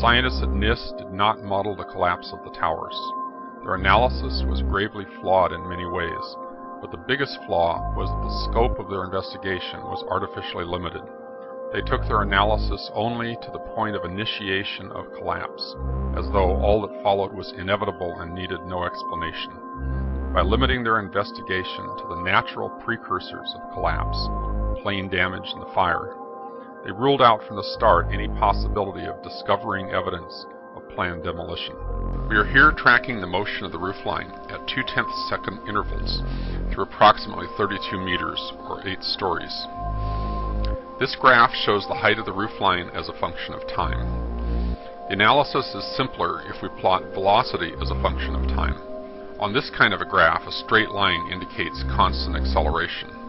Scientists at NIST did not model the collapse of the towers. Their analysis was gravely flawed in many ways, but the biggest flaw was that the scope of their investigation was artificially limited. They took their analysis only to the point of initiation of collapse, as though all that followed was inevitable and needed no explanation. By limiting their investigation to the natural precursors of collapse, plane damage and the fire, they ruled out from the start any possibility of discovering evidence of planned demolition. We are here tracking the motion of the roofline at 2 tenths second intervals through approximately 32 meters or 8 stories. This graph shows the height of the roofline as a function of time. The analysis is simpler if we plot velocity as a function of time. On this kind of a graph, a straight line indicates constant acceleration.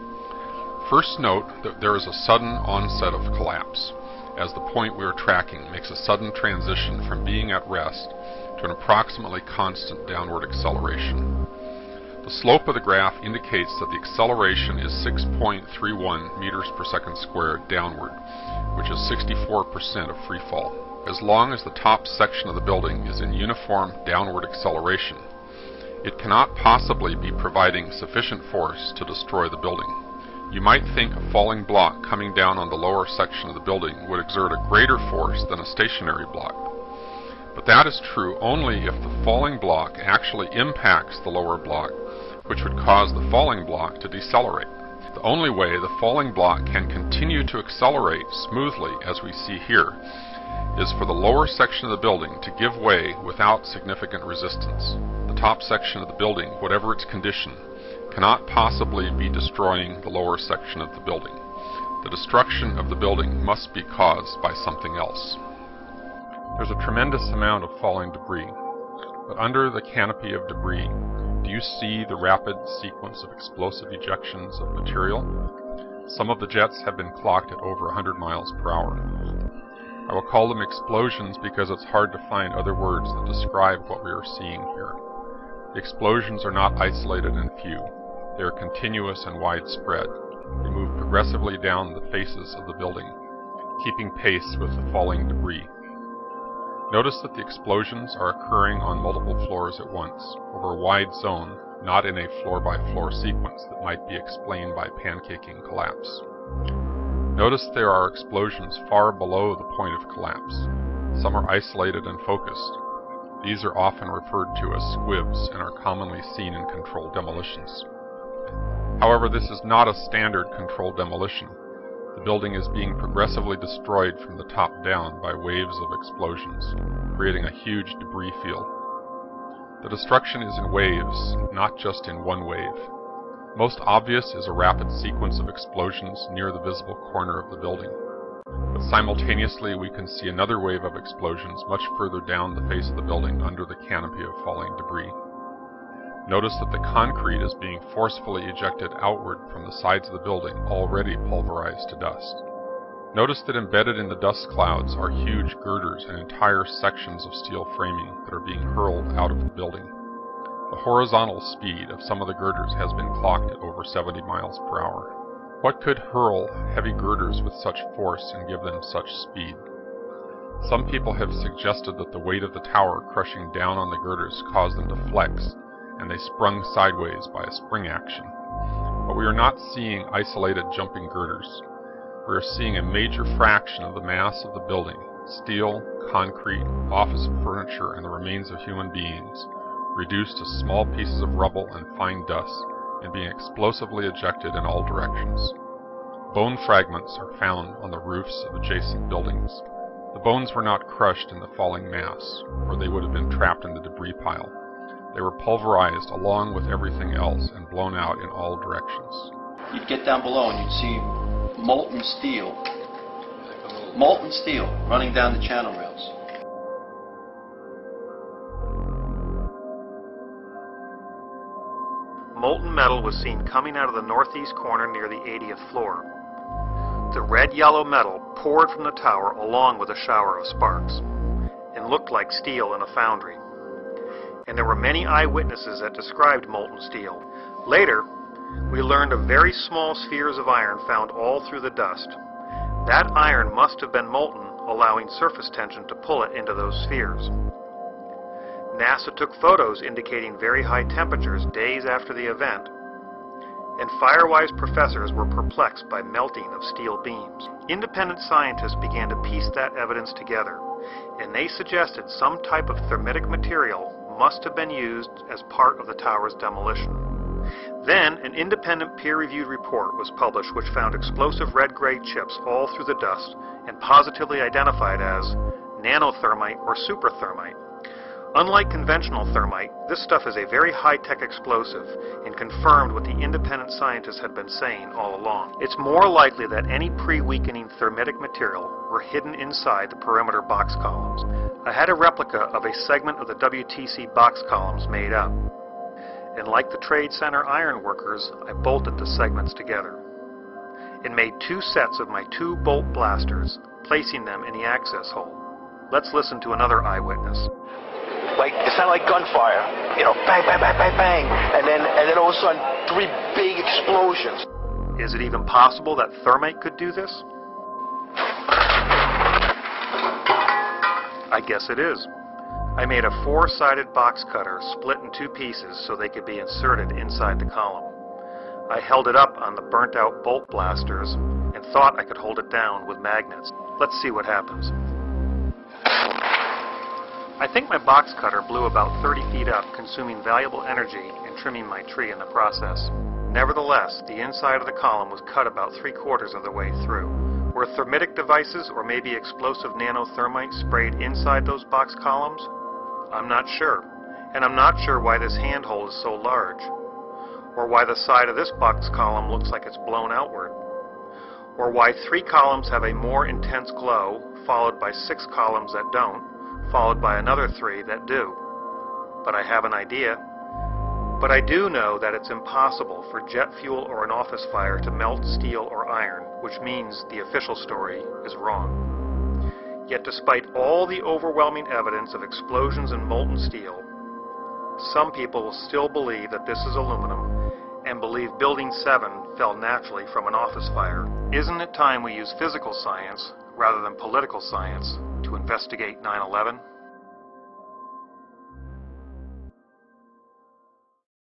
First note that there is a sudden onset of collapse, as the point we are tracking makes a sudden transition from being at rest to an approximately constant downward acceleration. The slope of the graph indicates that the acceleration is 6.31 meters per second squared downward, which is 64% of free fall. As long as the top section of the building is in uniform downward acceleration, it cannot possibly be providing sufficient force to destroy the building. You might think a falling block coming down on the lower section of the building would exert a greater force than a stationary block. But that is true only if the falling block actually impacts the lower block, which would cause the falling block to decelerate. The only way the falling block can continue to accelerate smoothly, as we see here, is for the lower section of the building to give way without significant resistance. The top section of the building, whatever its condition, cannot possibly be destroying the lower section of the building. The destruction of the building must be caused by something else. There's a tremendous amount of falling debris, but under the canopy of debris, do you see the rapid sequence of explosive ejections of material? Some of the jets have been clocked at over 100 miles per hour. I will call them explosions because it's hard to find other words that describe what we are seeing here. The explosions are not isolated and few. They are continuous and widespread. They move progressively down the faces of the building, keeping pace with the falling debris. Notice that the explosions are occurring on multiple floors at once, over a wide zone, not in a floor-by-floor -floor sequence that might be explained by pancaking collapse. Notice there are explosions far below the point of collapse. Some are isolated and focused. These are often referred to as squibs and are commonly seen in controlled demolitions. However, this is not a standard controlled demolition. The building is being progressively destroyed from the top down by waves of explosions, creating a huge debris field. The destruction is in waves, not just in one wave. Most obvious is a rapid sequence of explosions near the visible corner of the building. But simultaneously we can see another wave of explosions much further down the face of the building under the canopy of falling debris. Notice that the concrete is being forcefully ejected outward from the sides of the building, already pulverized to dust. Notice that embedded in the dust clouds are huge girders and entire sections of steel framing that are being hurled out of the building. The horizontal speed of some of the girders has been clocked at over 70 miles per hour. What could hurl heavy girders with such force and give them such speed? Some people have suggested that the weight of the tower crushing down on the girders caused them to flex and they sprung sideways by a spring action. But we are not seeing isolated jumping girders. We are seeing a major fraction of the mass of the building, steel, concrete, office furniture, and the remains of human beings, reduced to small pieces of rubble and fine dust, and being explosively ejected in all directions. Bone fragments are found on the roofs of adjacent buildings. The bones were not crushed in the falling mass, or they would have been trapped in the debris pile. They were pulverized along with everything else and blown out in all directions. You'd get down below and you'd see molten steel, molten steel running down the channel rails. Molten metal was seen coming out of the northeast corner near the 80th floor. The red-yellow metal poured from the tower along with a shower of sparks and looked like steel in a foundry and there were many eyewitnesses that described molten steel. Later, we learned of very small spheres of iron found all through the dust. That iron must have been molten allowing surface tension to pull it into those spheres. NASA took photos indicating very high temperatures days after the event, and Firewise professors were perplexed by melting of steel beams. Independent scientists began to piece that evidence together, and they suggested some type of thermitic material must have been used as part of the tower's demolition. Then, an independent peer-reviewed report was published which found explosive red-gray chips all through the dust and positively identified as nanothermite or superthermite. Unlike conventional thermite, this stuff is a very high-tech explosive and confirmed what the independent scientists had been saying all along. It's more likely that any pre-weakening thermitic material were hidden inside the perimeter box columns. I had a replica of a segment of the WTC box columns made up. And like the Trade Center iron workers, I bolted the segments together and made two sets of my two bolt blasters, placing them in the access hole. Let's listen to another eyewitness like it sounded like gunfire. You know, bang, bang, bang, bang, bang, and then and then all of a sudden three big explosions. Is it even possible that thermite could do this? I guess it is. I made a four-sided box cutter split in two pieces so they could be inserted inside the column. I held it up on the burnt-out bolt blasters and thought I could hold it down with magnets. Let's see what happens. I think my box cutter blew about 30 feet up, consuming valuable energy and trimming my tree in the process. Nevertheless, the inside of the column was cut about three quarters of the way through. Were thermitic devices or maybe explosive nanothermite sprayed inside those box columns? I'm not sure. And I'm not sure why this handhole is so large. Or why the side of this box column looks like it's blown outward. Or why three columns have a more intense glow, followed by six columns that don't followed by another three that do. But I have an idea. But I do know that it's impossible for jet fuel or an office fire to melt steel or iron, which means the official story is wrong. Yet despite all the overwhelming evidence of explosions in molten steel, some people will still believe that this is aluminum and believe Building 7 fell naturally from an office fire. Isn't it time we use physical science rather than political science to investigate 9 11?